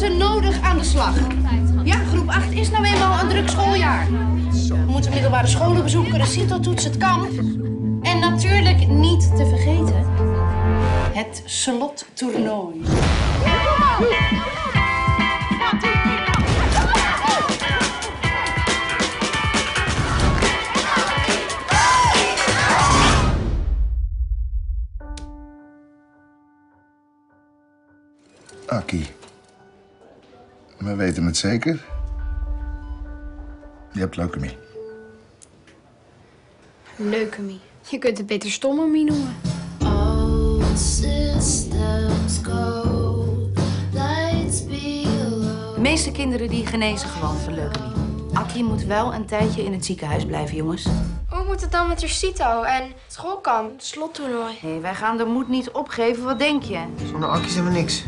moeten nodig aan de slag. Ja, groep 8 is nou eenmaal een druk schooljaar. We moeten middelbare scholen bezoeken, de CITO-toets, het kan. En natuurlijk niet te vergeten... het slottoernooi. Akkie. We weten het zeker. Je hebt leukemie. Leukemie. Je kunt het beter stommemie noemen. De meeste kinderen die genezen gewoon van leukemie. Akkie moet wel een tijdje in het ziekenhuis blijven, jongens. Hoe moet het dan met Cito en schoolkamp, het slottoernooi? Hé, wij gaan de moed niet opgeven. Wat denk je? Zonder Akkie zijn we niks.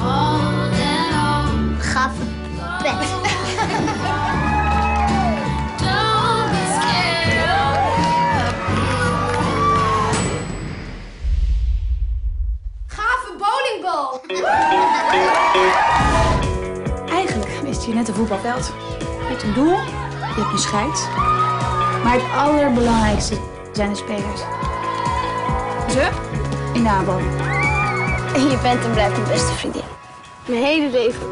Eigenlijk is het hier net een voetbalveld. Je hebt een doel, je hebt een scheid. Maar het allerbelangrijkste zijn de spelers. Ze in Nabo. En je bent en blijft mijn beste vriendin. Mijn hele leven.